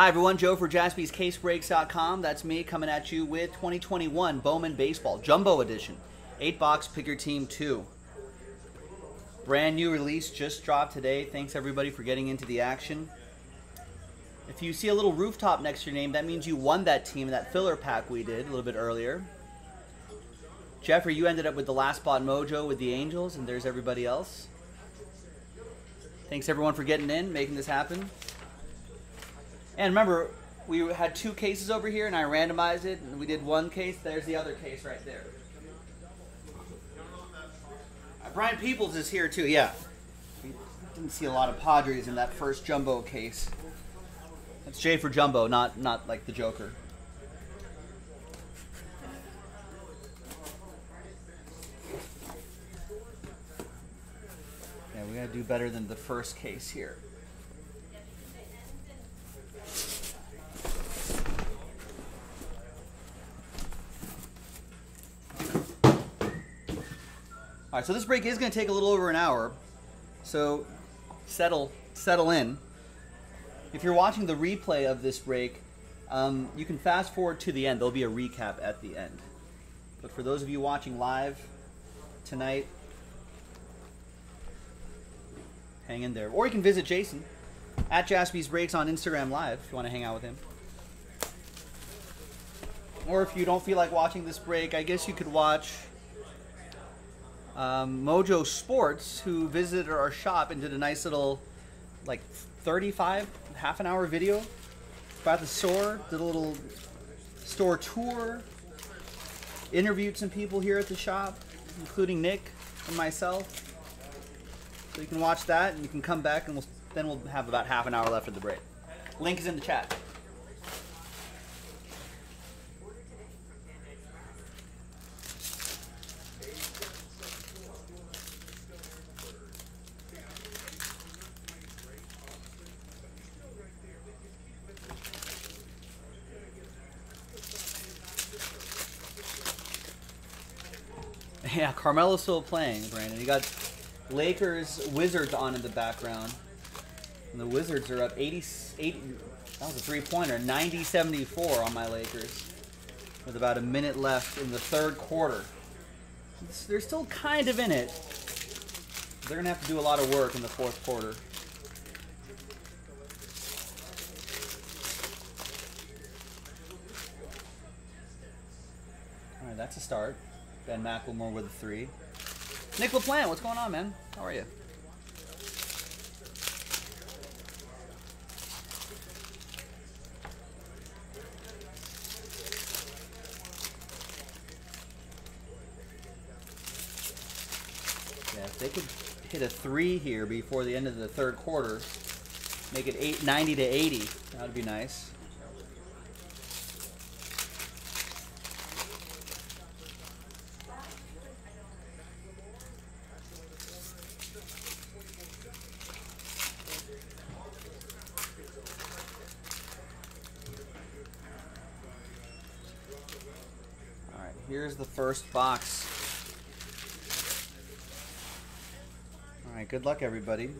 Hi, everyone. Joe for jaspyscasebreaks.com. That's me coming at you with 2021 Bowman Baseball Jumbo Edition. 8 box, pick your team 2. Brand new release just dropped today. Thanks, everybody, for getting into the action. If you see a little rooftop next to your name, that means you won that team that filler pack we did a little bit earlier. Jeffrey, you ended up with the last spot mojo with the Angels, and there's everybody else. Thanks, everyone, for getting in, making this happen. And remember, we had two cases over here, and I randomized it, and we did one case. There's the other case right there. Uh, Brian Peoples is here too. Yeah, we didn't see a lot of Padres in that first jumbo case. That's J for jumbo, not not like the Joker. Yeah, we gotta do better than the first case here. All right, so this break is going to take a little over an hour, so settle settle in. If you're watching the replay of this break, um, you can fast forward to the end. There'll be a recap at the end. But for those of you watching live tonight, hang in there. Or you can visit Jason at Jaspys Breaks on Instagram Live if you want to hang out with him. Or if you don't feel like watching this break, I guess you could watch um, Mojo Sports, who visited our shop and did a nice little, like, 35, half an hour video about the store. Did a little store tour. Interviewed some people here at the shop, including Nick and myself. So you can watch that, and you can come back, and we'll, then we'll have about half an hour left of the break. Link is in the chat. Yeah, Carmelo's still playing, Brandon. You got Lakers Wizards on in the background. And the Wizards are up 80, 80 that was a three-pointer, 90-74 on my Lakers. With about a minute left in the third quarter. They're still kind of in it. They're going to have to do a lot of work in the fourth quarter. All right, that's a start. Ben McLemore with a three. Nick LaPlante, what's going on, man? How are you? Yeah, if they could hit a three here before the end of the third quarter, make it eight, 90 to 80, that would be nice. All right, here's the first box. All right, good luck, everybody.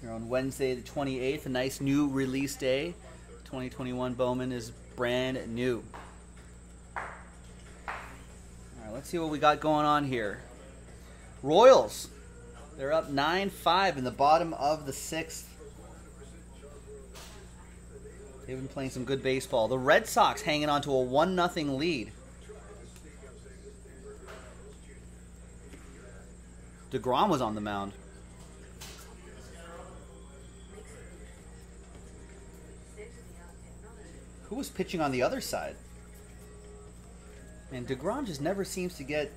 Here on Wednesday, the 28th, a nice new release day. 2021 Bowman is brand new. All right, let's see what we got going on here. Royals, they're up 9 5 in the bottom of the sixth. They've been playing some good baseball. The Red Sox hanging on to a 1 0 lead. DeGrom was on the mound. Who was pitching on the other side? And DeGrom just never seems to get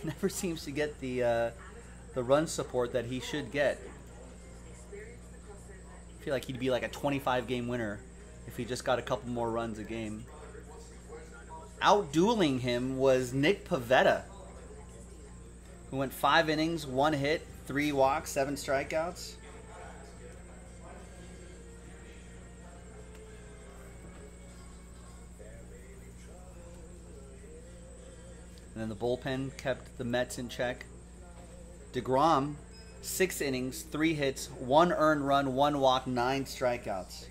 never seems to get the uh, the run support that he should get. I feel like he'd be like a 25 game winner if he just got a couple more runs a game. Outdueling him was Nick Pivetta, who went five innings, one hit, three walks, seven strikeouts. And then the bullpen kept the Mets in check. DeGrom six innings, three hits, one earned run, one walk, nine strikeouts.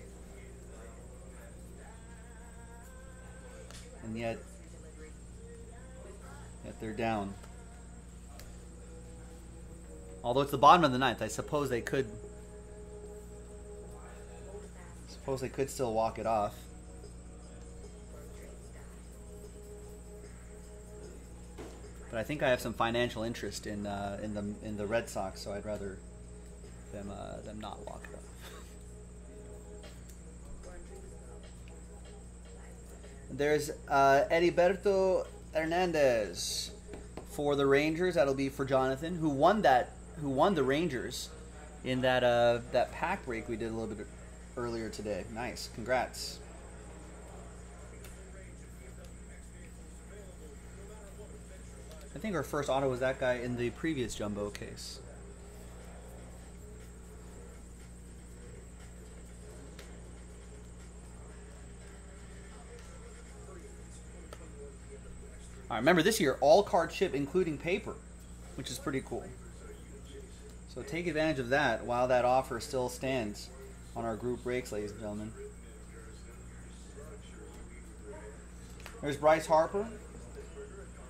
And yet, yet they're down. Although it's the bottom of the ninth, I suppose they could. Suppose they could still walk it off. But I think I have some financial interest in uh, in the in the Red Sox, so I'd rather them uh, them not walk it off. There's uh, Hernandez for the Rangers. That'll be for Jonathan, who won that who won the Rangers in that uh, that pack break we did a little bit earlier today. Nice, congrats. I think our first auto was that guy in the previous jumbo case. All right, remember this year, all card chip, including paper, which is pretty cool. So take advantage of that while that offer still stands on our group breaks, ladies and gentlemen. There's Bryce Harper,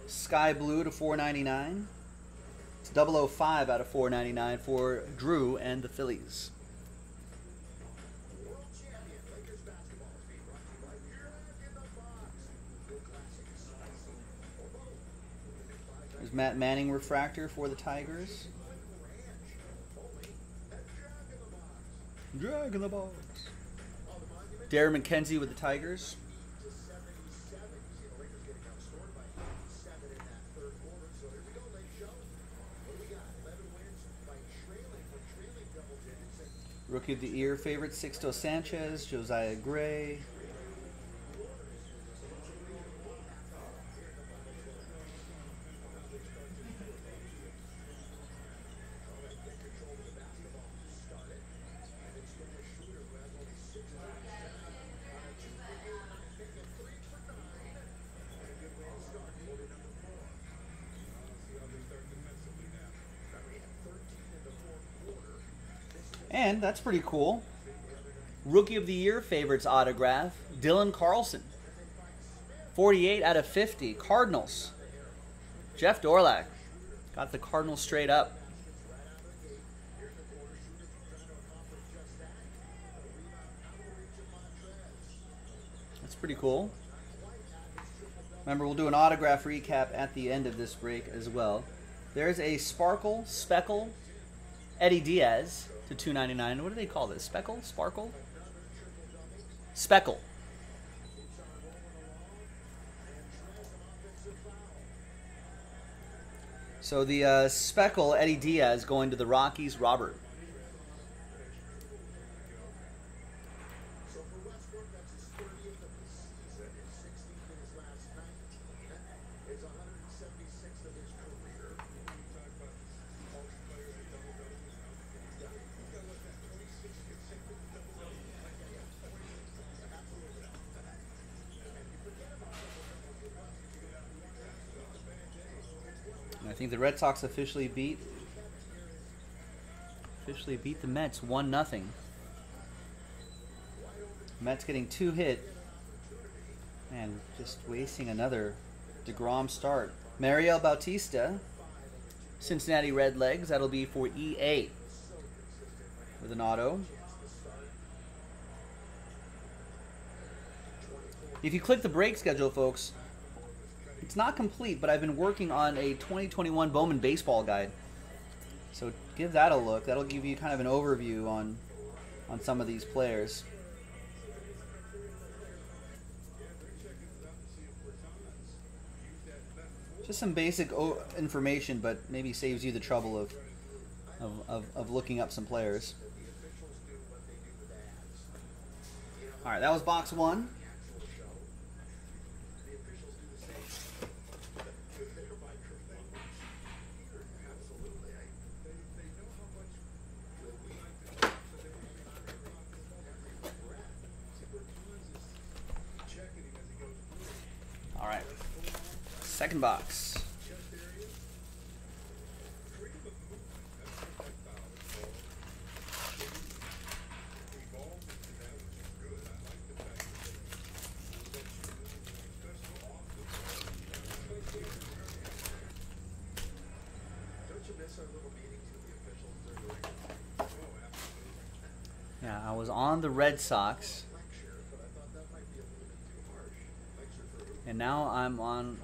Sky Blue to 499. It's 005 out of 499 for Drew and the Phillies. There's Matt Manning refractor for the Tigers. Drag in the box. Darren McKenzie with the Tigers. Rookie of the Year favorite, Sixto Sanchez, Josiah Gray. And that's pretty cool. Rookie of the Year favorites autograph, Dylan Carlson. 48 out of 50. Cardinals. Jeff Dorlack. Got the Cardinals straight up. That's pretty cool. Remember, we'll do an autograph recap at the end of this break as well. There's a Sparkle, Speckle, Eddy Diaz to 299. What do they call this? Speckle? Sparkle? Speckle. So the uh, Speckle Eddy Diaz going to the Rockies. Robert. I think the Red Sox officially beat officially beat the Mets one nothing. Mets getting two hit and just wasting another Degrom start. Mariel Bautista, Cincinnati Redlegs. That'll be for EA with an auto. If you click the break schedule, folks, it's not complete, but I've been working on a 2021 Bowman baseball guide. So give that a look. That'll give you kind of an overview on on some of these players. Just some basic information, but maybe saves you the trouble of, of, of, of looking up some players. All right, that was box one. On the Red Sox. And now I'm on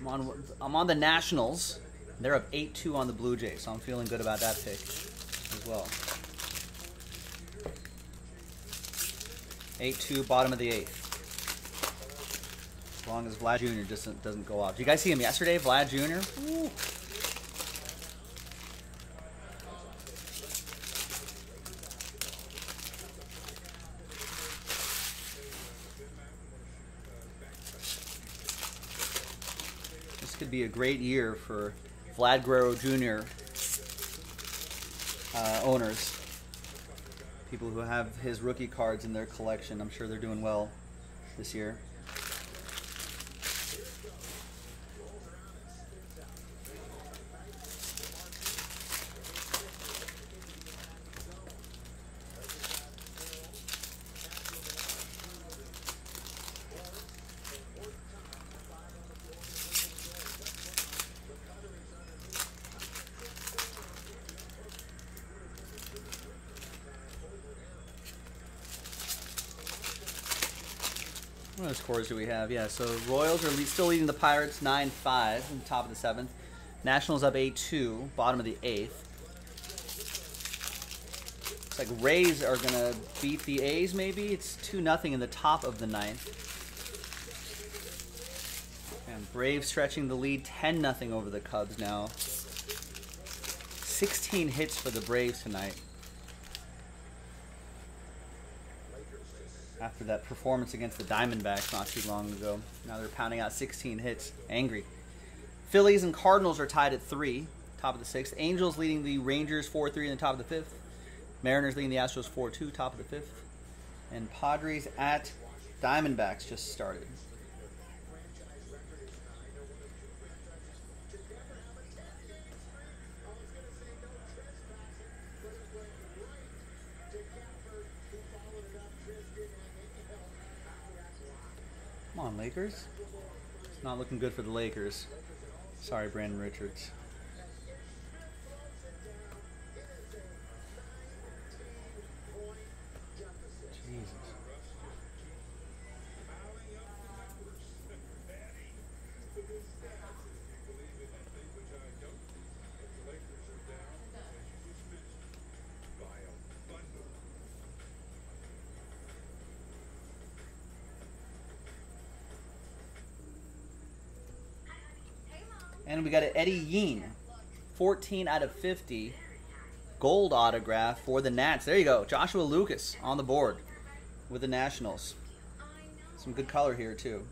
I'm on I'm on the Nationals. They're up 8-2 on the Blue Jays, so I'm feeling good about that pick as well. 8-2, bottom of the eighth. As long as Vlad Jr. doesn't doesn't go off. Did you guys see him yesterday, Vlad Jr.? Ooh. Be a great year for Vlad Guerrero Jr. Uh, owners. People who have his rookie cards in their collection. I'm sure they're doing well this year. Do we have? Yeah, so Royals are le still leading the Pirates 9-5 in the top of the seventh. Nationals up 8-2, bottom of the eighth. It's like Rays are going to beat the A's maybe. It's 2-0 in the top of the ninth. And Braves stretching the lead 10-0 over the Cubs now. 16 hits for the Braves tonight. After that performance against the Diamondbacks not too long ago. Now they're pounding out 16 hits. Angry. Phillies and Cardinals are tied at three, top of the sixth. Angels leading the Rangers 4-3 in the top of the fifth. Mariners leading the Astros 4-2, top of the fifth. And Padres at Diamondbacks just started. Lakers. It's not looking good for the Lakers. Sorry, Brandon Richards. Jesus. And we got an Eddy Yean, 14 out of 50, gold autograph for the Nats. There you go, Joshua Lucas on the board with the Nationals. Some good color here too.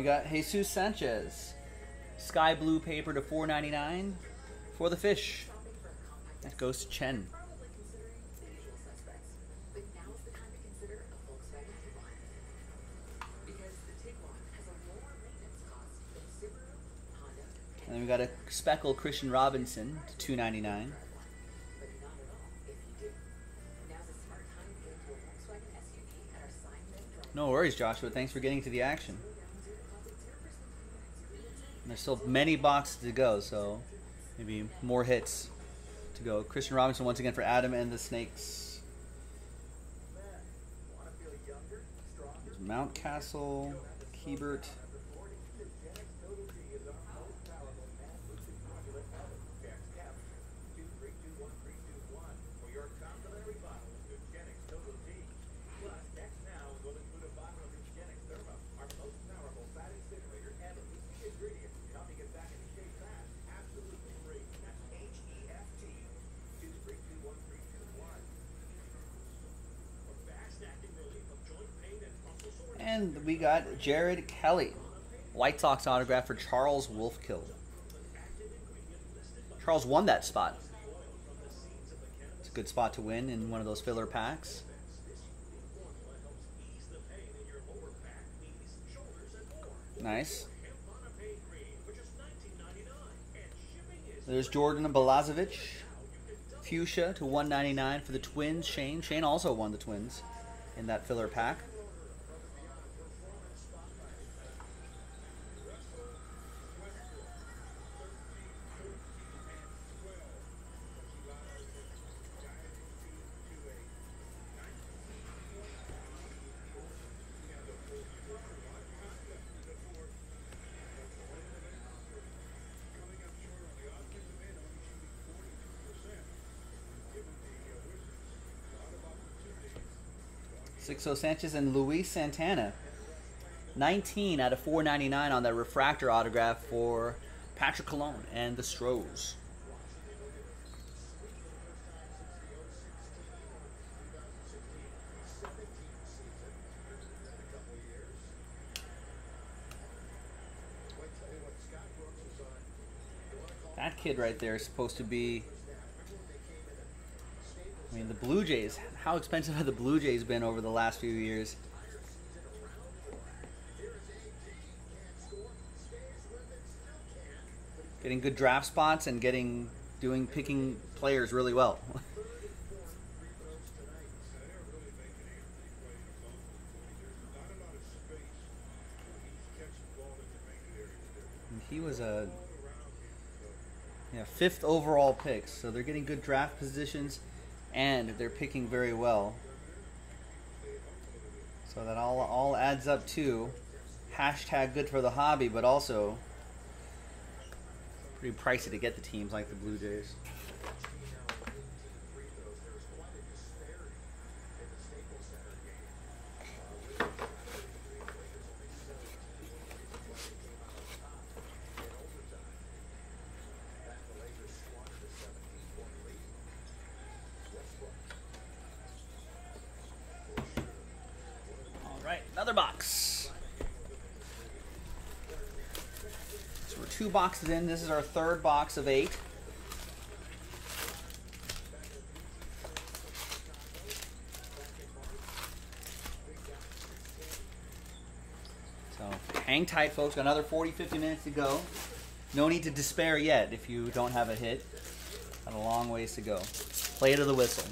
We got Jesus Sanchez. Sky blue paper to 4.99 for the fish. That goes to Chen. And then we got a speckle Kristian Robinson to 2.99. No worries, Joshua. Thanks for getting to the action. There's still many boxes to go, so maybe more hits to go. Kristian Robinson once again for Adam and the Snakes. Mountcastle, Keibert. And we got Jared Kelley, White Sox autograph for Charles Wolfkill. Charles won that spot. It's a good spot to win in one of those filler packs. Nice. There's Jordan Balazovic. Fuchsia to 199 for the Twins. Shane. Shane also won the Twins in that filler pack. Sixto Sanchez and Luis Santana. 19 out of 499 on that refractor autograph for Patrick Colon and the Stros. That kid right there is supposed to be the Blue Jays, how expensive have the Blue Jays been over the last few years? Getting good draft spots and getting doing picking players really well. he was a yeah, fifth overall pick, so they're getting good draft positions and they're picking very well. So that all all adds up to hashtag good for the hobby, but also pretty pricey to get the teams like the Blue Jays. Another box. So we're two boxes in. This is our third box of eight. So hang tight, folks. Got another 40, 50 minutes to go. No need to despair yet if you don't have a hit. Got a long ways to go. Play to the whistle.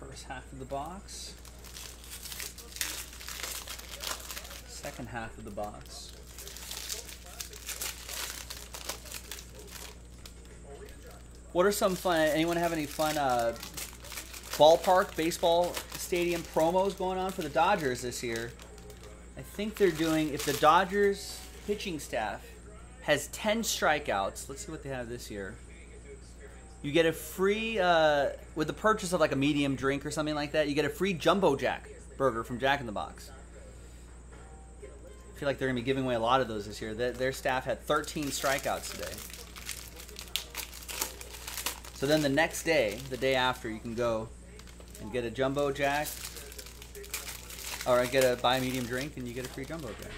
First half of the box. Second half of the box. What are some fun? Anyone have any fun uh, ballpark baseball stadium promos going on for the Dodgers this year? I think they're doing if the Dodgers pitching staff has 10 strikeouts. Let's see what they have this year. You get a free uh, with the purchase of like a medium drink or something like that. You get a free Jumbo Jack burger from Jack in the Box. I feel like they're gonna be giving away a lot of those this year. Their, their staff had 13 strikeouts today. So then the next day, the day after, you can go and get a Jumbo Jack, or get a buy medium drink and you get a free Jumbo Jack.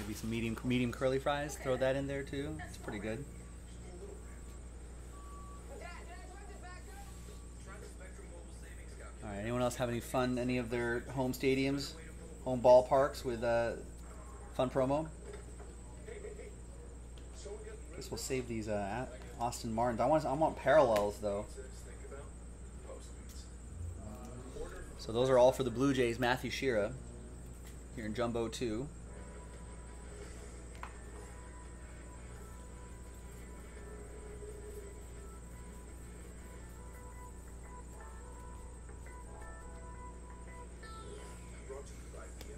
Maybe some medium medium curly fries. Throw that in there too. It's pretty good. All right. Anyone else have any fun? Any of their home stadiums, home ballparks with uh, fun promo? Guess we'll save these uh, Austin Martins. I want I want parallels though. So those are all for the Blue Jays. Matthew Shira here in Jumbo 2.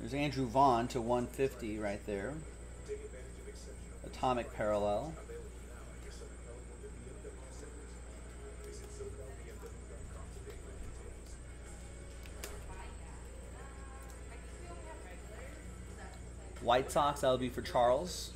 There's Andrew Vaughn to 150 right there. Atomic Parallel. White Sox, that'll be for Charles.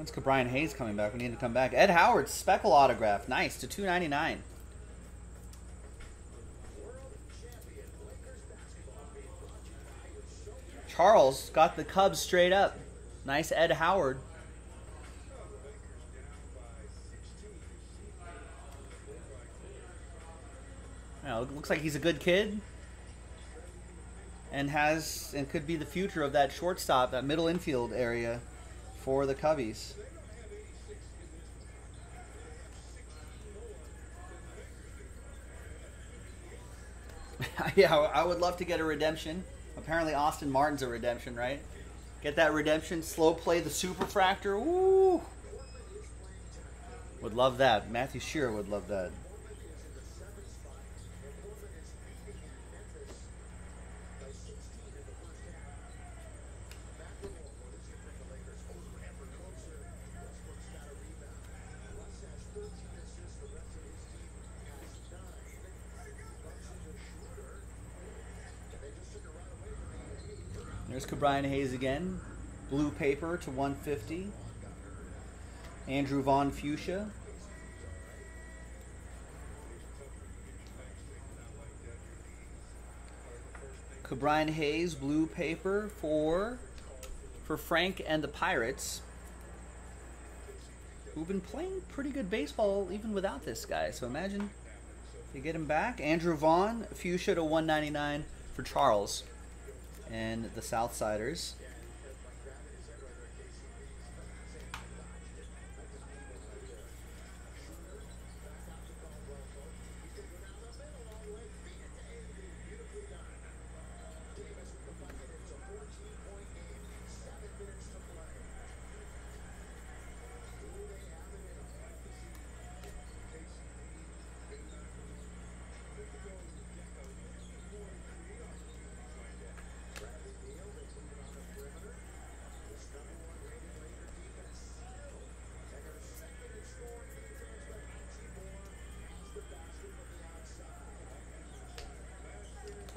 When's Brian Hayes coming back? We need to come back. Ed Howard, speckle autograph. Nice, to 299 Charles got the Cubs straight up. Nice Ed Howard. Now, looks like he's a good kid and has and could be the future of that shortstop, that middle infield area for the Cubbies. yeah, I would love to get a redemption. Apparently, Austin Martin's a redemption, right? Get that redemption. Slow play the Superfractor. Ooh. Would love that. Matthew Shearer would love that. Ke'Bryan Hayes again. Blue paper to 150. Andrew Vaughn Fuchsia. Ke'Bryan Hayes, blue paper for for Frank and the Pirates, who've been playing pretty good baseball even without this guy. So imagine you get him back. Andrew Vaughn, Fuchsia to 199 for Charles and the Southsiders.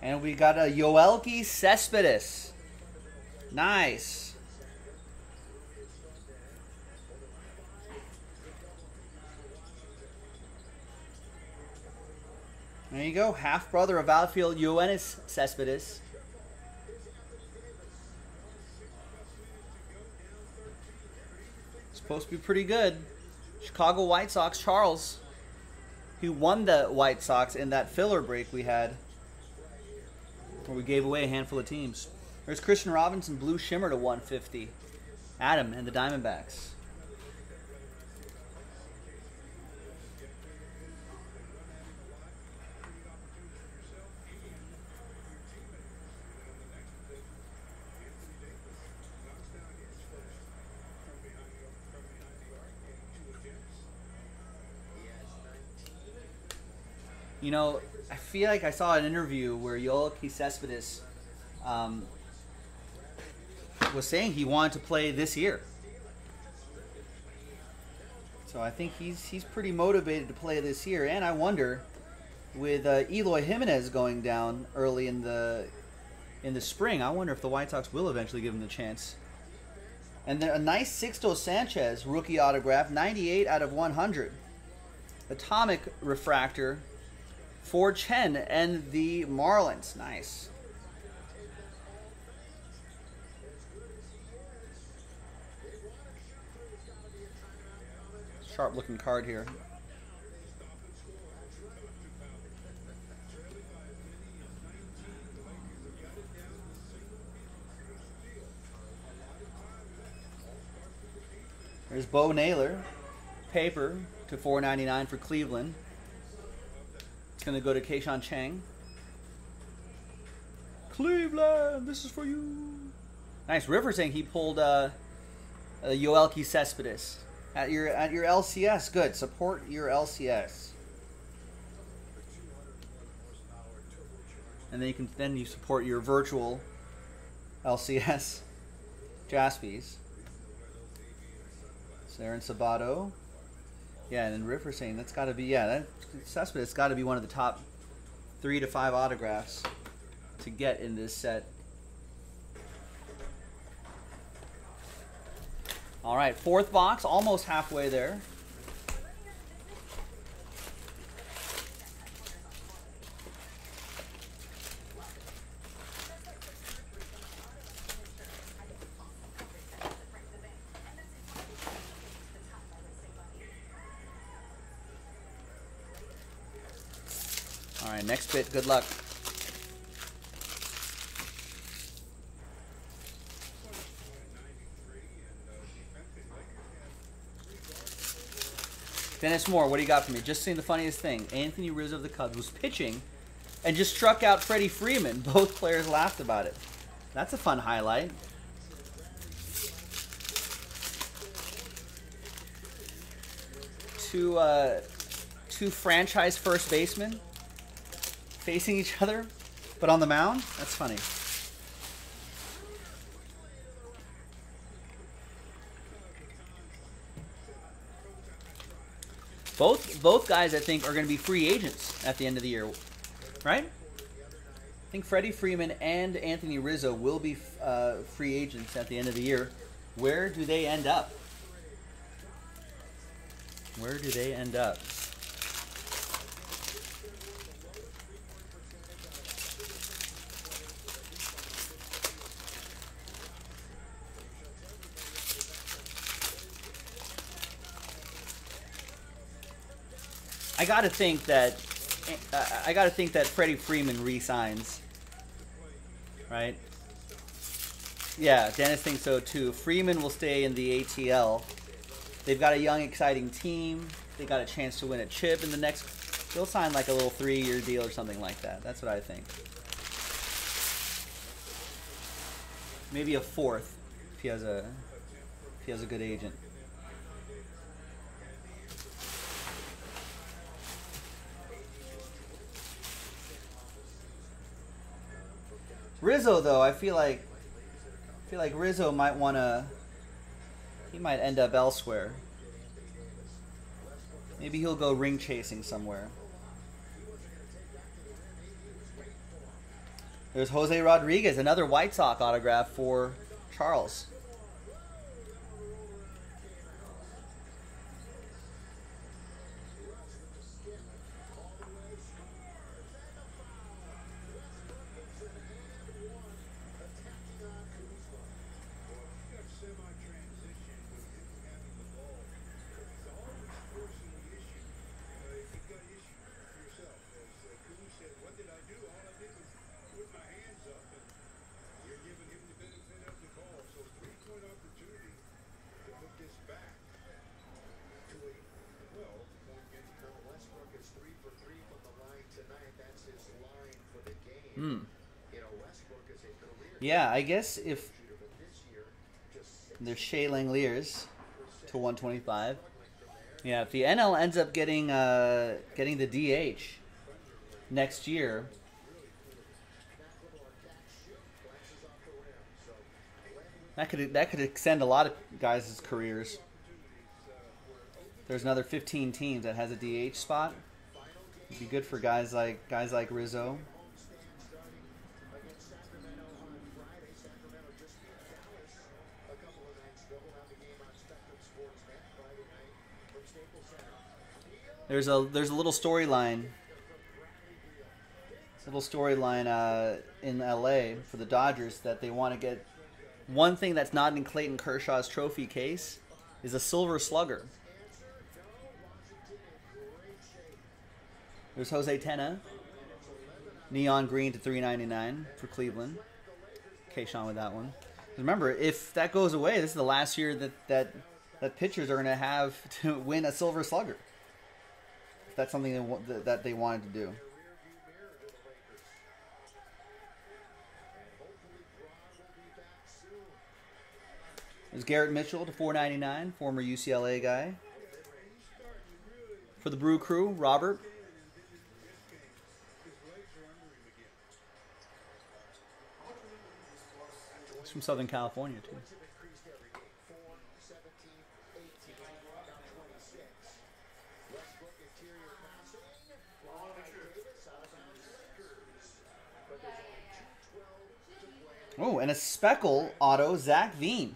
And we got a Yoelqui Cespedes. Nice. There you go. Half brother of outfield Yoenis Cespedes. Supposed to be pretty good. Chicago White Sox, Charles. He won the White Sox in that filler break we had where we gave away a handful of teams. There's Kristian Robinson, Blue Shimmer to 150. Adam and the Diamondbacks. You know, feel like I saw an interview where Yoelqui Cespedes um, was saying he wanted to play this year. So I think he's he's pretty motivated to play this year, and I wonder, with uh, Eloy Jimenez going down early in the in the spring, I wonder if the White Sox will eventually give him the chance. And then a nice Sixto Sanchez rookie autograph, 98 out of 100. Atomic refractor for Chen and the Marlins. Nice. Sharp looking card here. There's Bo Naylor, paper to 4.99 for Cleveland. It's going to go to Kayshawn Chang. Cleveland, this is for you. Nice. River saying he pulled uh, uh, Yoelqui Cespedes at your at your LCS. Good. Support your LCS. And then you can then you support your virtual LCS Jaspys. Aaron Sabato. Yeah, and then River saying that's got to be yeah that has got to be one of the top three to five autographs to get in this set. All right, fourth box, almost halfway there. Next bit, good luck. Dennis Moore, what do you got for me? Just seeing the funniest thing. Anthony Rizzo of the Cubs was pitching and just struck out Freddie Freeman. Both players laughed about it. That's a fun highlight. Two, uh, two franchise first basemen facing each other, but on the mound? That's funny. Both both guys, I think, are going to be free agents at the end of the year, right? I think Freddie Freeman and Anthony Rizzo will be uh, free agents at the end of the year. Where do they end up? Where do they end up? I gotta think that uh, I gotta think that Freddie Freeman resigns, right? Yeah, Dennis thinks so too. Freeman will stay in the ATL. They've got a young, exciting team. They got a chance to win a chip in the next. They'll sign like a little three-year deal or something like that. That's what I think. Maybe a fourth if he has a if he has a good agent. Rizzo though, I feel like I feel like Rizzo might want to he might end up elsewhere. Maybe he'll go ring chasing somewhere. There's Jose Rodriguez, another White Sox autograph for Charles. Yeah, I guess if there's Shea Langeliers to 125. Yeah, if the NL ends up getting uh, getting the DH next year, that could that could extend a lot of guys' careers. There's another 15 teams that has a DH spot. It'd be good for guys like guys like Rizzo. There's a there's a little storyline. Little storyline uh, in LA for the Dodgers that they want to get. One thing that's not in Clayton Kershaw's trophy case is a silver slugger. There's Jose Tena, neon green to 3.99 for Cleveland. Kayshawn with that one. Remember, if that goes away, this is the last year that that that pitchers are going to have to win a silver slugger. If that's something they, that they wanted to do. There's Garrett Mitchell to 499, former UCLA guy. For the Brew Crew, Robert. He's from Southern California, too. Oh, and a speckle auto, Zach Veen.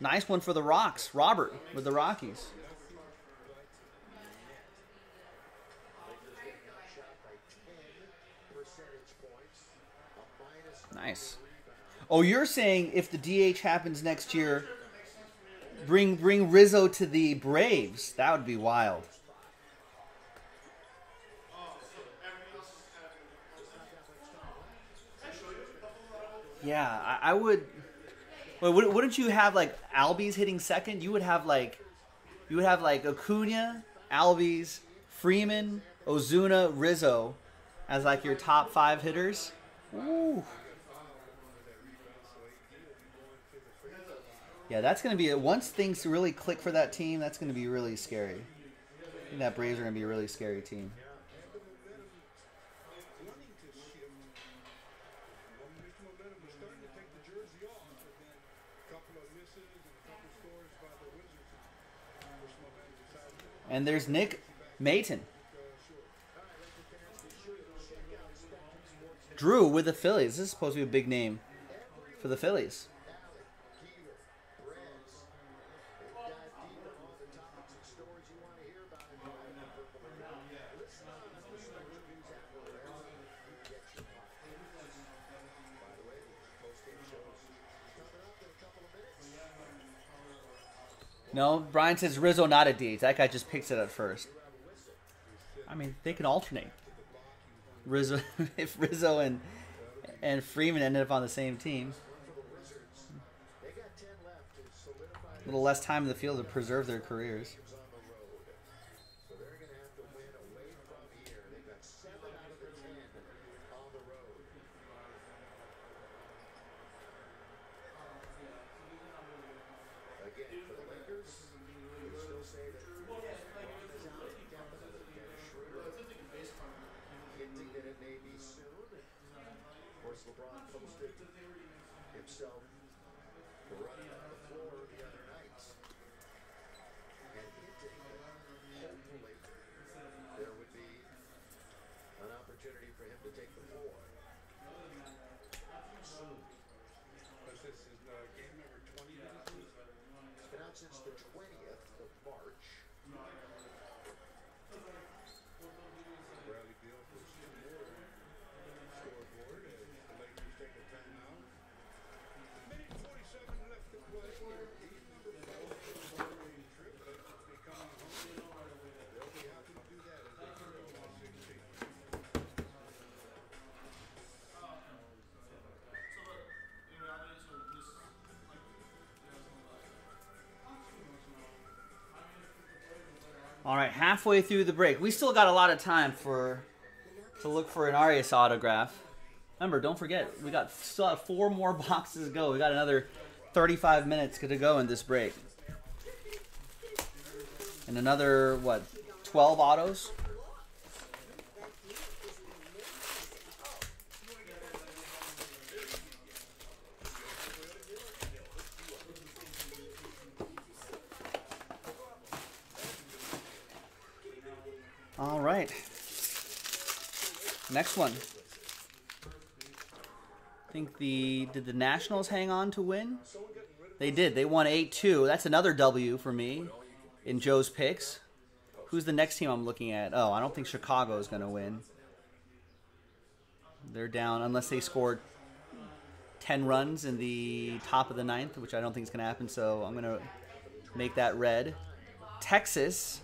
Nice one for the Rocks. Robert with the Rockies. Nice. Oh, you're saying if the DH happens next year, bring bring Rizzo to the Braves. That would be wild. Yeah, I, I would. Well, wouldn't you have like Albies hitting second? You would have like, you would have like Acuna, Albies, Freeman, Ozuna, Rizzo, as like your top five hitters. Ooh. Yeah, that's going to be it. once things really click for that team. That's going to be really scary. I think that Braves are going to be a really scary team. And there's Nick Maton. Drew with the Phillies. This is supposed to be a big name for the Phillies. No, Brian says Rizzo not a D. That guy just picks it at first. I mean, they can alternate. Rizzo, if Rizzo and and Freeman ended up on the same team, a little less time in the field to preserve their careers. Halfway through the break. We still got a lot of time for to look for an Arias autograph. Remember, don't forget, we got still have four more boxes to go. We got another 35 minutes to go in this break. And another, what, 12 autos? All right. Next one. I the did the Nationals hang on to win? They did. They won 8-2. That's another W for me in Joe's picks. Who's the next team I'm looking at? Oh, I don't think Chicago is going to win. They're down unless they scored 10 runs in the top of the ninth, which I don't think is going to happen. So I'm going to make that red. Texas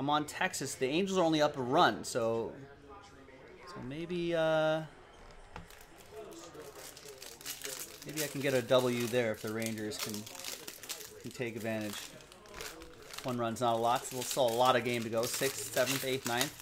I'm on Texas. The Angels are only up a run, so so maybe uh, maybe I can get a W there if the Rangers can can take advantage. One run's not a lot, so we'll still a lot of game to go. Sixth, seventh, eighth, ninth.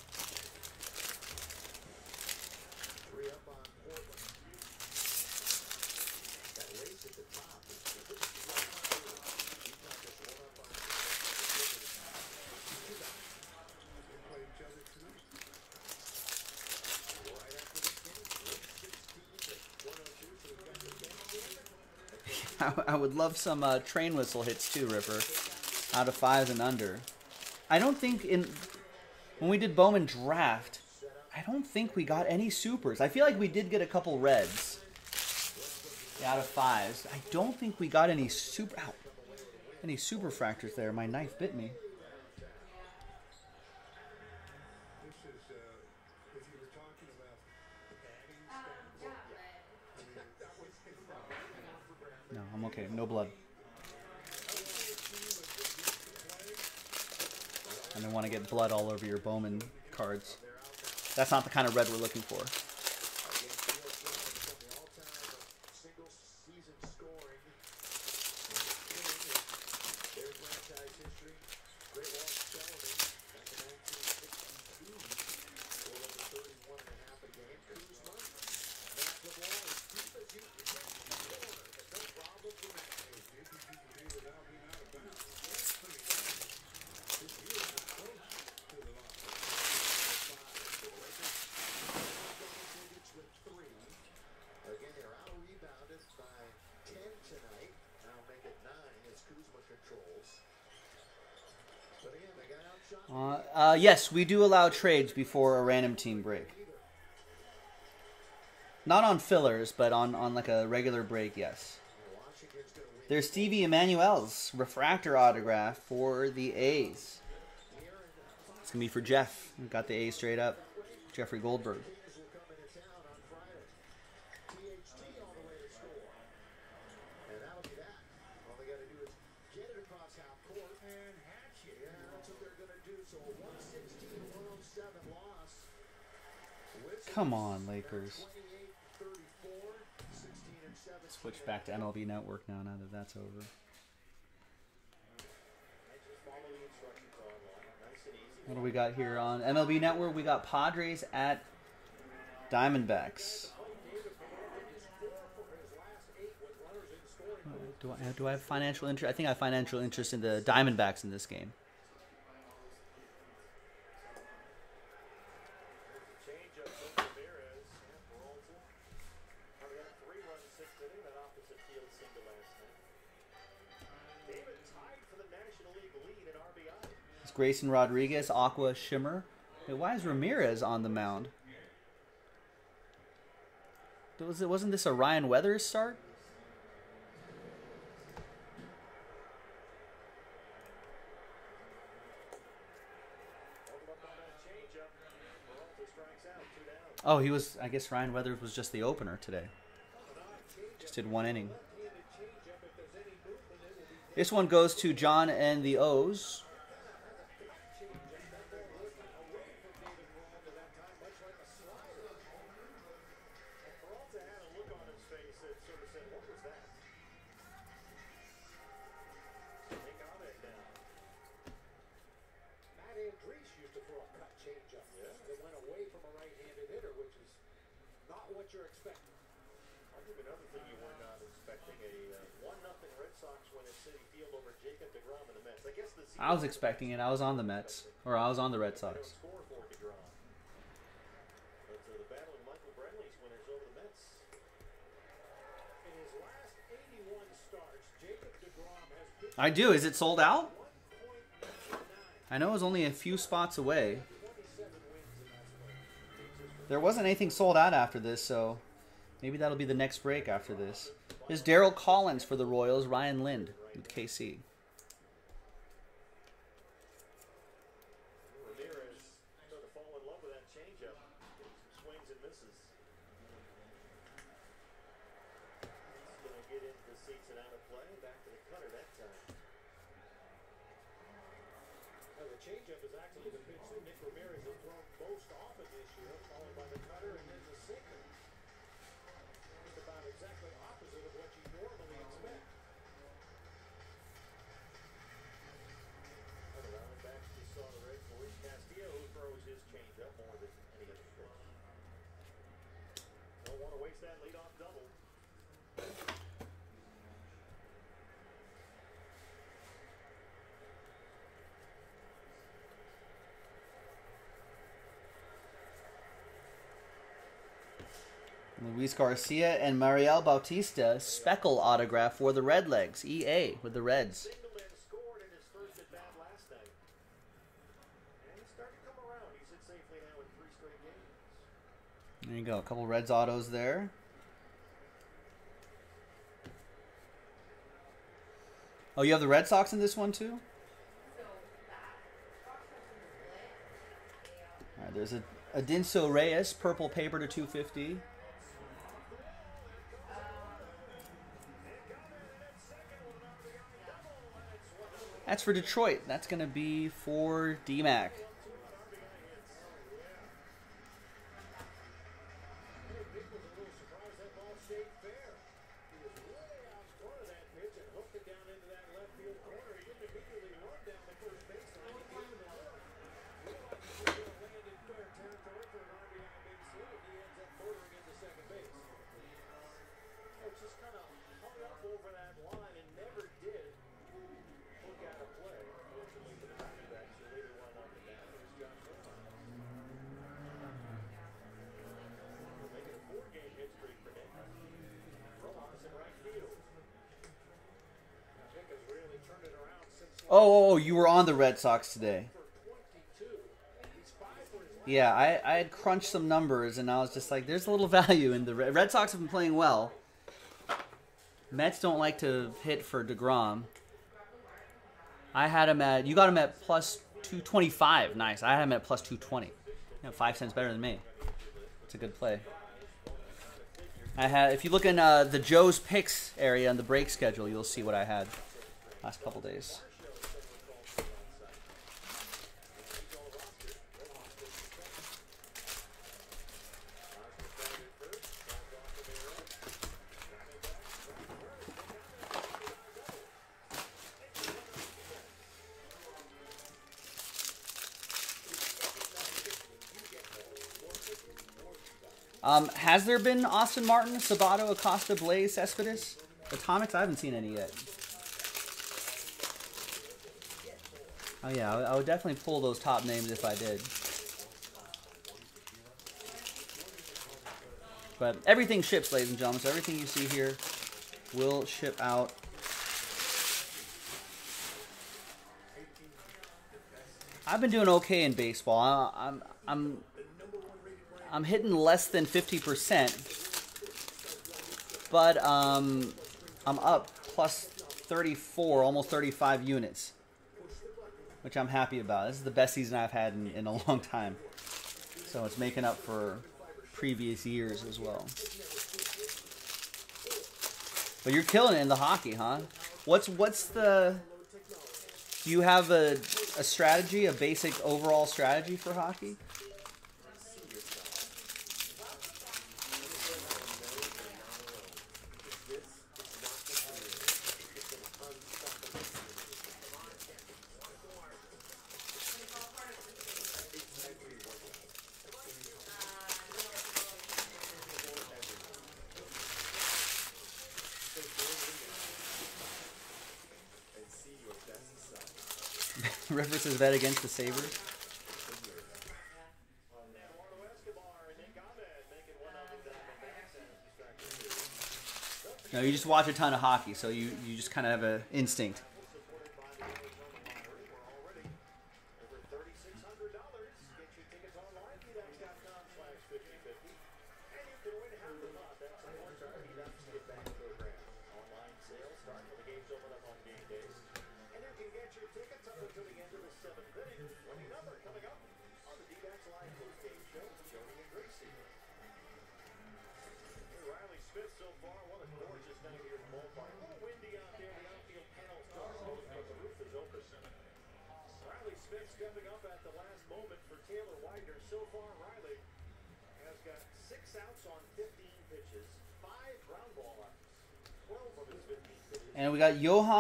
I would love some uh, train whistle hits too, Ripper. Out of fives and under. I don't think in when we did Bowman draft, I don't think we got any supers. I feel like we did get a couple reds out of fives. I don't think we got any super ow, any super fractors there. My knife bit me. No blood. And I want to get blood all over your Bowman cards. That's not the kind of red we're looking for. Uh, uh, yes, we do allow trades before a random team break. Not on fillers, but on, on like a regular break, yes. There's Stevie Emanuels refractor autograph for the A's. It's going to be for Jeff. Got the A straight up. Jeffrey Goldberg. Come on, Lakers. Switch back to MLB Network now, now that that's over. What do we got here on MLB Network? We got Padres at Diamondbacks. Uh, do I, uh, do I have financial interest? I think I have financial interest in the Diamondbacks in this game. Grayson Rodriguez, Aqua Shimmer. Hey, why is Ramirez on the mound? Was it wasn't this a Ryan Weathers start? Oh, he was. I guess Ryan Weathers was just the opener today. Just did one inning. This one goes to John and the O's. I was expecting it. I was on the Mets, or I was on the Red Sox. I do. Is it sold out? I know it was only a few spots away. There wasn't anything sold out after this, so maybe that'll be the next break after this. Is Darryl Collins for the Royals, Ryan Lind with KC. Don't want to waste that leadoff double. Luis Garcia and Mariel Bautista speckle autograph for the Redlegs. EA with the Reds. Singled and scored in his first at bat last night. And he's starting to come around. He's hit safely now in three straight games. There you go. A couple Reds autos there. Oh, you have the Red Sox in this one too? All right, there's a Adinso Reyes, purple paper to 250. That's for Detroit. That's going to be for DMAC. Oh, oh, oh, you were on the Red Sox today. for 22. He's five for his last. Yeah, I, I had crunched some numbers and I was just like, there's a little value in the Red, Red Sox have been playing well. Mets don't like to hit for Degrom. I had him at you got him at plus two twenty five. Nice. I had him at plus two twenty. Yeah, five cents better than me. It's a good play. I had if you look in uh, the Joe's picks area on the break schedule, you'll see what I had last couple days. Um, has there been Austin Martin, Sabato, Acosta, Blaze, Cespedes? Atomics? I haven't seen any yet. Oh yeah, I would definitely pull those top names if I did. But everything ships, ladies and gentlemen. So everything you see here will ship out. I've been doing okay in baseball. I, I'm I'm I'm hitting less than 50%, but um, I'm up plus 34, almost 35 units, which I'm happy about. This is the best season I've had in, in a long time. So it's making up for previous years as well. But you're killing it in the hockey, huh? What's what's the? Do you have a a strategy, a basic overall strategy for hockey? Is bet against the Sabres. No, you just watch a ton of hockey, so you, you just kind of have an instinct.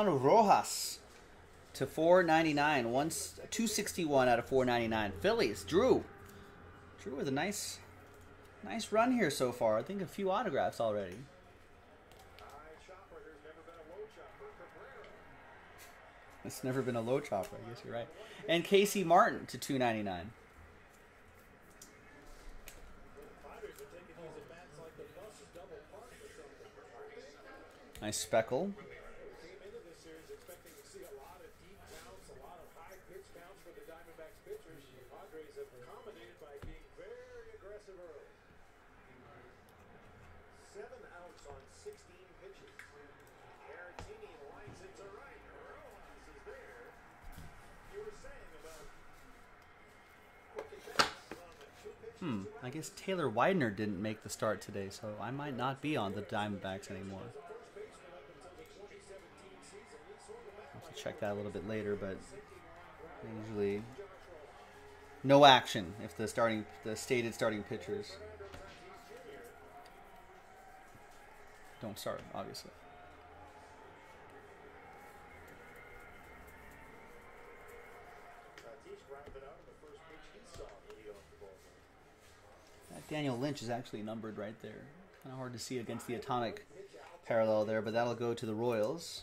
Rojas to 499. Once 261 out of 499. Phillies. Drew. Drew with a nice nice run here so far. I think a few autographs already. It's never been a low chopper, I guess you're right. And Casey Martin to 299. Nice are taking these at bats like the bus is double parked or something. Nice speckle. Came into this series expecting to see a lot of deep counts, a lot of high pitch counts for the Diamondbacks pitchers. Padres have accommodated by being very aggressive early. Seven outs on 16 pitches. Caratini lines it to right. Rojas is there. You were saying about quick attacks on the two pitches. Hmm. I guess Taylor Widener didn't make the start today, so I might not be on the Diamondbacks anymore. First baseman up until the 2017 season. He sort of back I'll check that a little bit later, but usually no action if the starting the stated starting pitchers don't start, obviously. Tatis grounded out on the first pitch he saw to lead off the ball game. That Daniel Lynch is actually numbered right there. Kind of hard to see against the atomic parallel there, but that'll go to the Royals.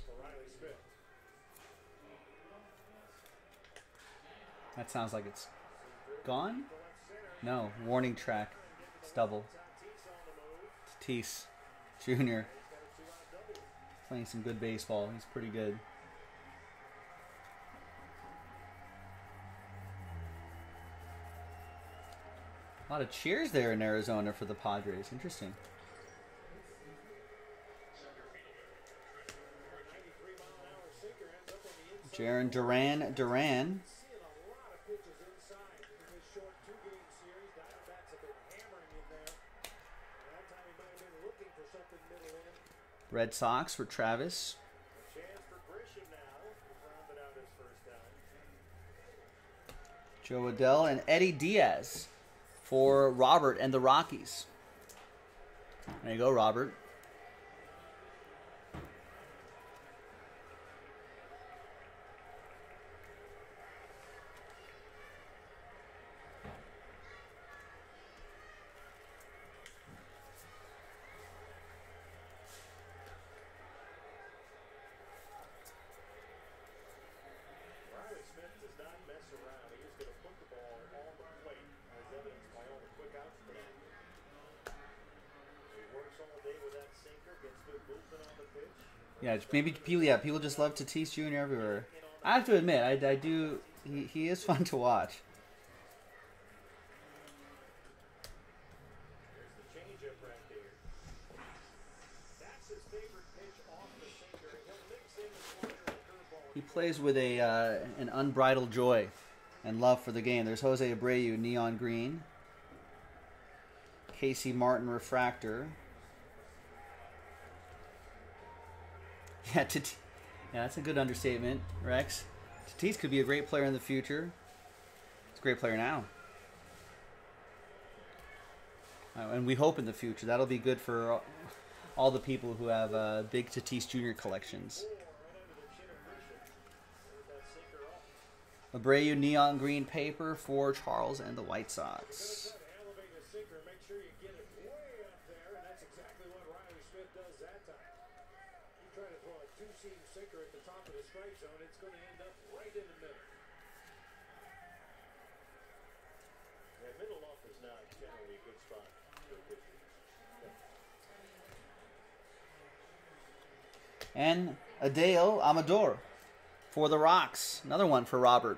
That sounds like it's gone. No, warning track. Stubble. Tatis Tatis. Jr. Double. playing some good baseball. He's pretty good. Lot of cheers there in Arizona for the Padres. Interesting. 93 mile an hour sinker ends up on the inside. Jarren Duran Duran. Red Sox for Travis. Jo Adell and Eddy Diaz for Robert and the Rockies. There you go, Robert. Riley Smith does not mess around. He is going to put the ball on the plate, as evidenced by all the quick outs today. He works all day with that sinker, gets good movement on the pitch. Yeah, it's- maybe people. Yeah, people just love Tatis Jr. everywhere. I have to admit, I, I do. He, he is fun to watch. He plays with a uh, an unbridled joy and love for the game. There's Jose Abreu, neon green. Casey Martin, refractor. Yeah, yeah, that's a good understatement, Rex. Tatis could be a great player in the future. He's a great player now. Uh, and we hope in the future that'll be good for all- the people who have uh, big Tatis Jr. collections. Abreu neon green paper for Charles and the White Sox. Try to elevate the sinker, make sure you get it way up there, and that's exactly what Riley Smith does that time. You try to throw a two-seam sinker at the top of the strike zone, it's going to end up right in the middle. Yeah, middle off is not generally a good spot for a. And Adael Amador for the Rocks. Another one for Robert.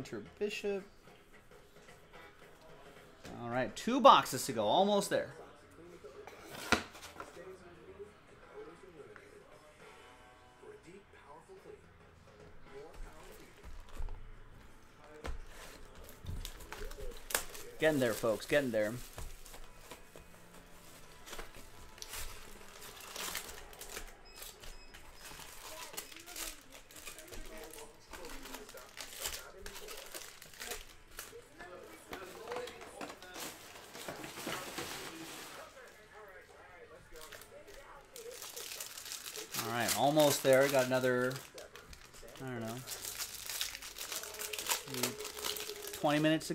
Hunter Bishop. All right, two boxes to go. Almost there. Getting there, folks. Getting there. Almost there. Got another, I don't know, 20 minutes to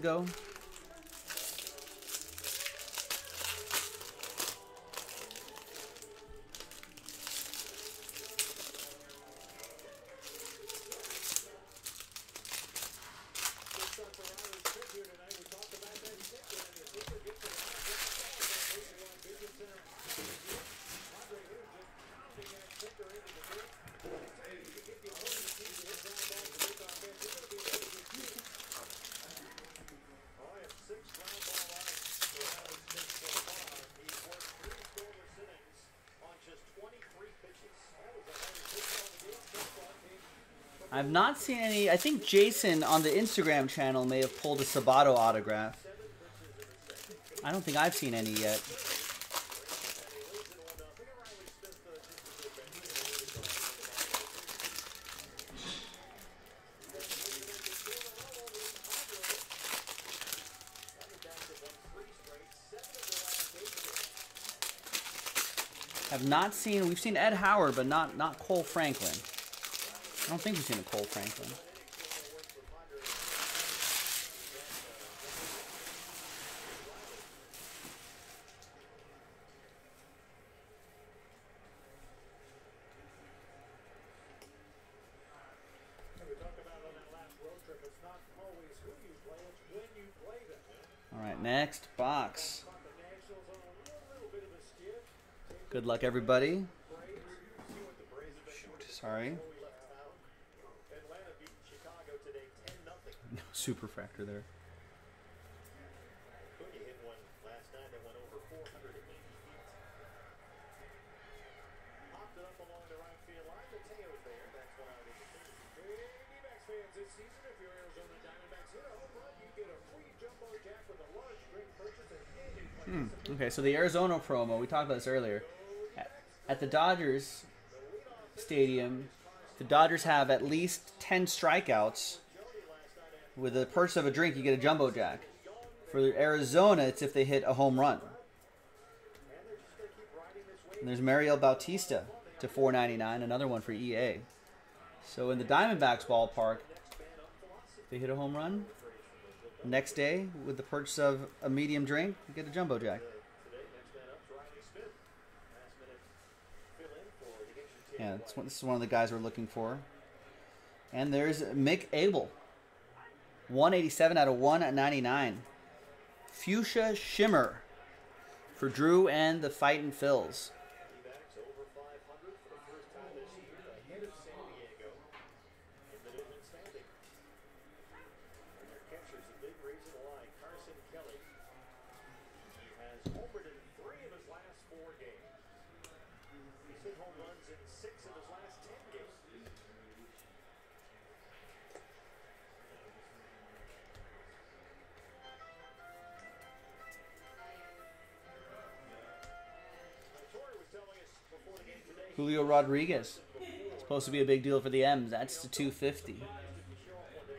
I've not seen any. I think Jason on the Instagram channel may have pulled a Sabato autograph. I don't think I've seen any yet. Have not seen. We've seen Ed Howard, but not not Cole Franklin. I don't think we've seen a Cole Franklin. All right, next box. Good luck, everybody. Shoot, sorry. Atlanta beat Chicago today 10 nothing. No super factor there. Cunha hit one last night that went over 480 feet. Popped it up along the right field line. Mateo's there. That's one out of the two. Hey, D-backs fans, this season, if your Arizona Diamondbacks hit a home run, you get a free jumbo jack with a large drink purchase at any Hmm. Okay, so the Arizona promo, we talked about this earlier. At, at the Dodgers Stadium, the Dodgers have at least 10 strikeouts. With the purchase of a drink, you get a jumbo jack. For Arizona, it's if they hit a home run. And there's Mariel Bautista to 4.99, another one for EA. So in the Diamondbacks ballpark, they hit a home run, next day with the purchase of a medium drink, you get a jumbo jack. Yeah, this is one of the guys we're looking for. And there's Mick Abel. 187 out of 199. Fuchsia Shimmer for Drew and the Fightin' Phils. Julio Rodriguez. Supposed to be a big deal for the M's. That's the 250.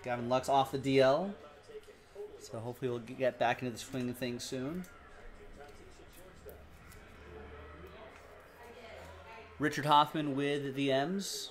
Gavin Lux off the DL. So hopefully we'll get back into the swing of things soon. Richard Hoffman with the M's.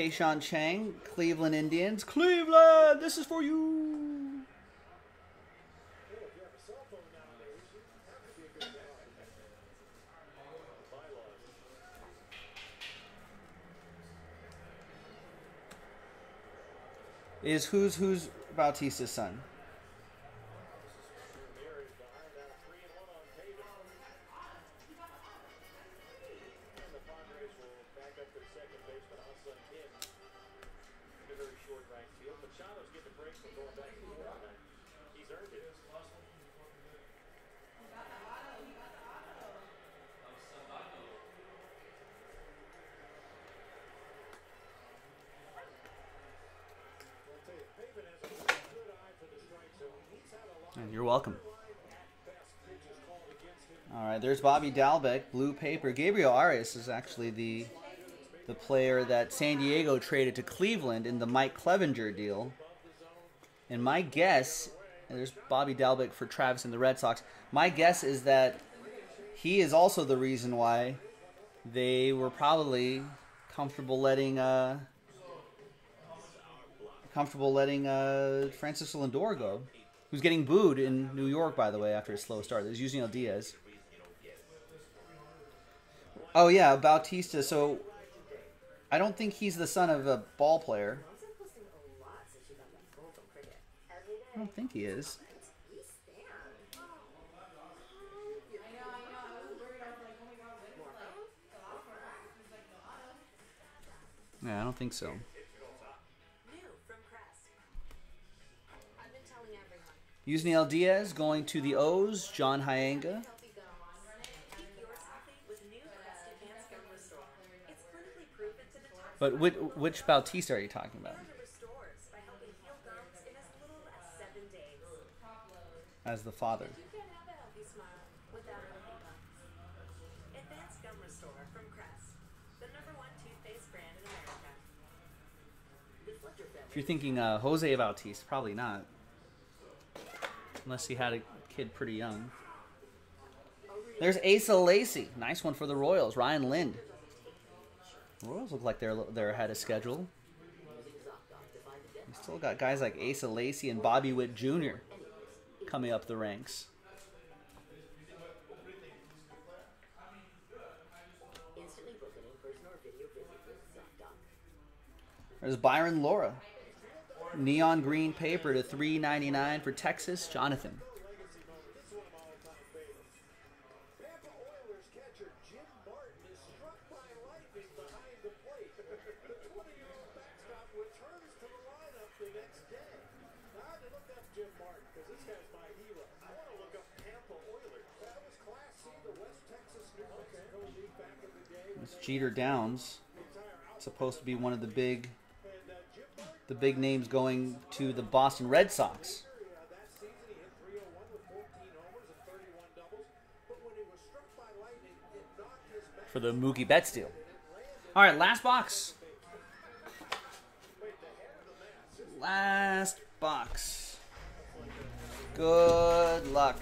Kayshawn Chang, Cleveland Indians. Cleveland, this is for you. Is who's who's Bautista's son? Bobby Dalbec, blue paper. Gabriel Arias is actually the the player that San Diego traded to Cleveland in the Mike Clevinger deal. And my guess, and there's Bobby Dalbec for Travis and the Red Sox. My guess is that he is also the reason why they were probably comfortable letting uh, comfortable letting uh, Francis Lindor go, who's getting booed in New York, by the way, after a slow start. There's Yusniel Diaz. Oh yeah, Bautista. So I don't think he's the son of a ball player. I don't think he is. Yeah, I don't think so. Yusniel Diaz going to the O's. John Hyanga. But which, which Bautista are you talking about? as the father. If you're thinking uh, Jose Bautista, probably not. Unless he had a kid pretty young. There's Asa Lacey. Nice one for the Royals. Ryan Lind. Royals look like they're they're ahead of schedule. We still got guys like Asa Lacey and Bobby Witt Jr. coming up the ranks. There's Bayron Lora. Neon green paper to 3.99 for Texas. Jonathan. Jeter Downs. Supposed to be one of the big the big names going to the Boston Red Sox. that season, he hit 301 with 14 homers and 31 doubles. But when he was struck by lightning, it knocked his back. for the Mookie Betts deal. All right, last box. Last box. Good luck.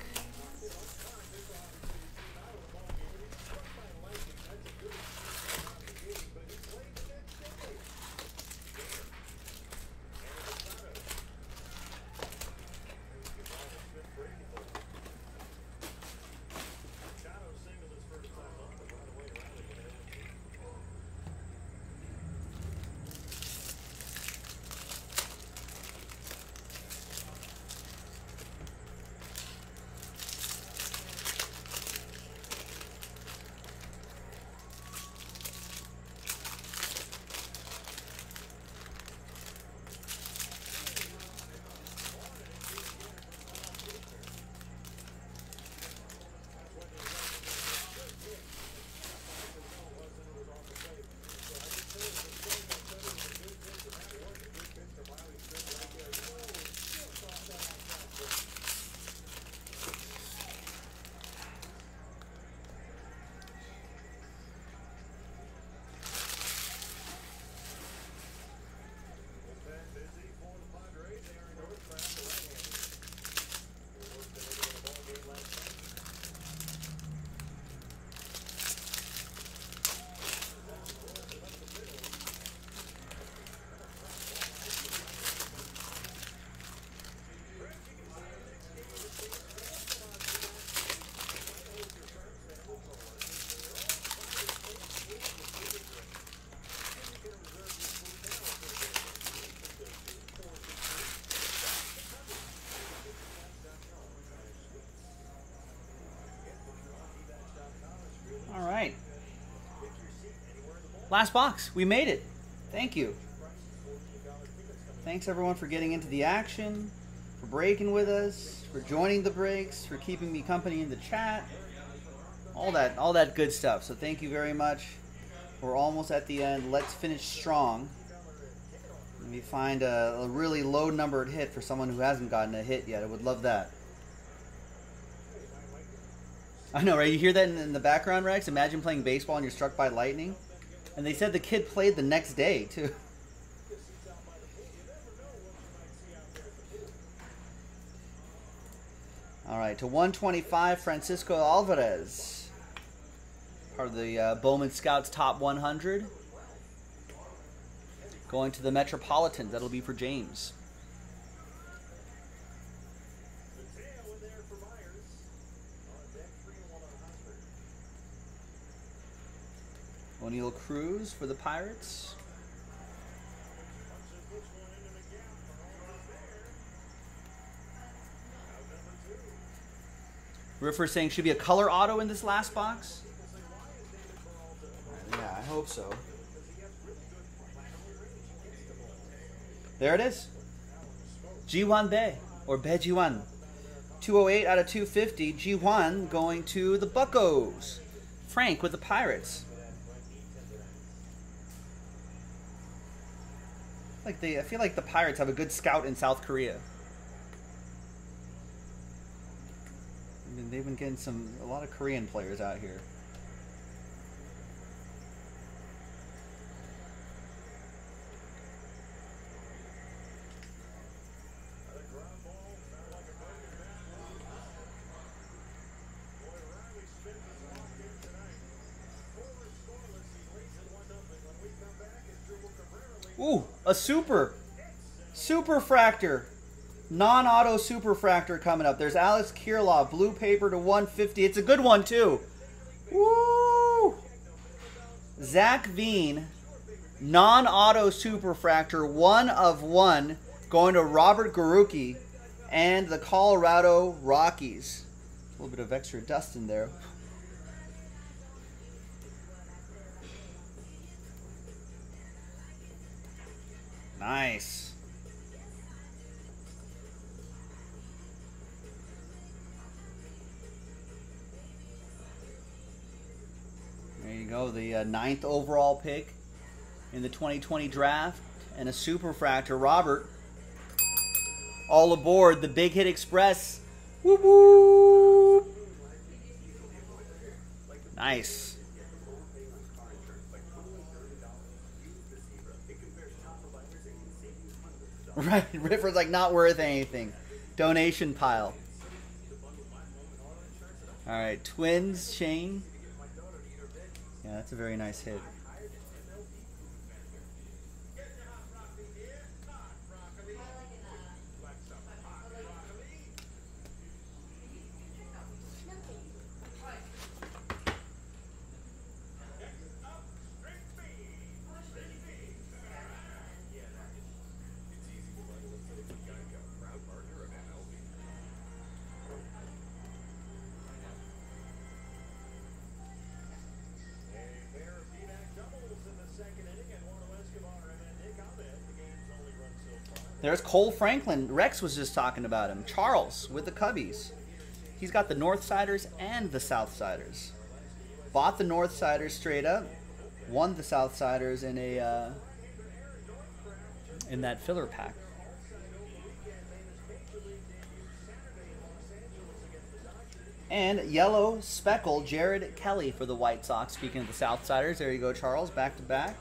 Last box. We made it. Thank you. Thanks everyone for getting into the action, for breaking with us, for joining the breaks, for keeping me company in the chat. All that all that good stuff. So thank you very much. We're almost at the end. Let's finish strong. Let me find a, a really low numbered hit for someone who hasn't gotten a hit yet. I would love that. I know, right? You hear that in, in the background, Rex? Imagine playing baseball and you're struck by lightning. And they said the kid played the next day, too. All right, to 125, Francisco Alvarez. Part of the uh, Bowman Scouts Top 100. Going to the Metropolitans. That'll be for James. Mateo in there for Myers. On deck, three and one on Husford. Oneil Cruz for the Pirates. Riffer saying should be a color auto in this last box. Yeah, I hope so. There it is. Ji-Hwan Bae or Be G1. 208 out of 250. G1 going to the Buckos. Frank with the Pirates. Like they, I feel like the Pirates have a good scout in South Korea. I mean, they've been getting some a lot of Korean players out here. A ground ball, sounded like a broken bat. Boy, Riley Smith is locked in tonight. Forward scoreless, he leads it one nothing. When we come back, it's Asdrubal Cabrera leading. Ooh, a super. Super fractor. Non-auto super fractor coming up. There's Alex Kirilloff, blue paper to 150. It's a good one too. Woo! Zach Veen, non-auto super fractor, one of one, going to Robert Garuki and the Colorado Rockies. A little bit of extra dust in there. Nice. There you go, the uh, ninth overall pick in the 2020 draft, and a super fractor. Robert, all aboard the Big Hit Express. Whoop whoop. Nice. Right, Riffer's like not worth anything. Donation pile. All right, Twins chain. Yeah, that's a very nice hit. There's Kohl Franklin. Rex was just talking about him. Charles with the Cubbies. He's got the North Siders and the South Siders. Bought the North Siders straight up. Won the South Siders in a uh, in that filler pack. And yellow speckle Jared Kelley for the White Sox. Speaking of the South Siders, there you go, Charles, back to back.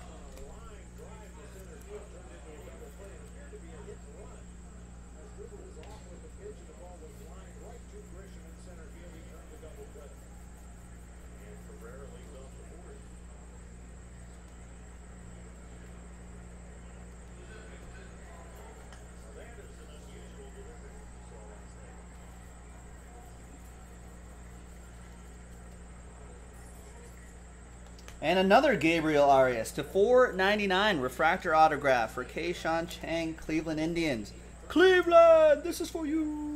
And another Gabriel Arias to 4.99 refractor autograph for Kayshawn Chang, Cleveland Indians. Cleveland, this is for you.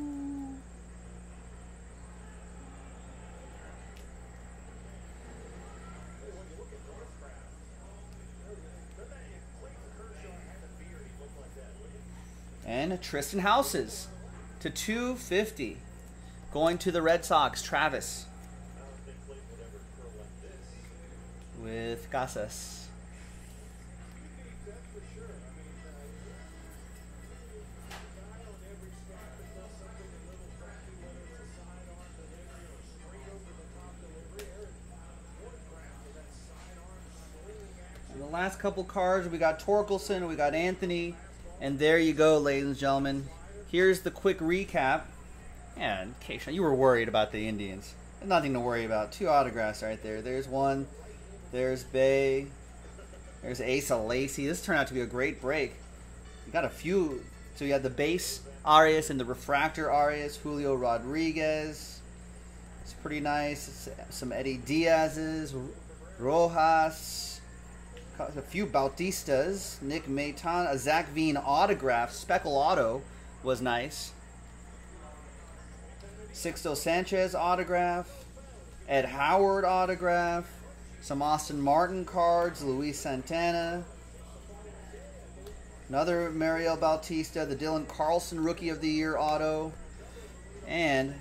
And Triston Casas to 250 going to the Red Sox, Travis. With Casas. And the last couple cards, we got Torkelson, we got Anthony, and there you go, ladies and gentlemen. Here's the quick recap. And Keisha, you were worried about the Indians. Nothing to worry about. Two autographs right there. There's one. There's Bay. There's Asa Lacy. This turned out to be a great break. You got a few. So you had the base Arias and the refractor Arias. Julio Rodriguez. It's pretty nice. Some Eddy Diaz's. Rojas. A few Bautistas. Nick Maitan. A Zach Veen autograph. Speckle Auto was nice. Sixto Sanchez autograph, Ed Howard autograph, some Austin Martin cards, Luis Santana, another Mariel Bautista, the Dylan Carlson Rookie of the Year auto, and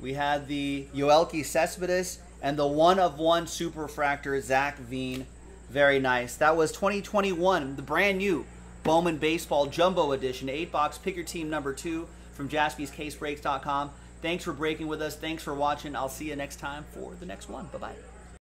we had the Yoelqui Cespedes and the one of one super refractor Zach Veen. Very nice. That was 2021, the brand new Bowman Baseball Jumbo Edition, eight box. Pick your team number two from jaspyscasebreaks.com. Thanks for breaking with us. Thanks for watching. I'll see you next time for the next one. Bye bye.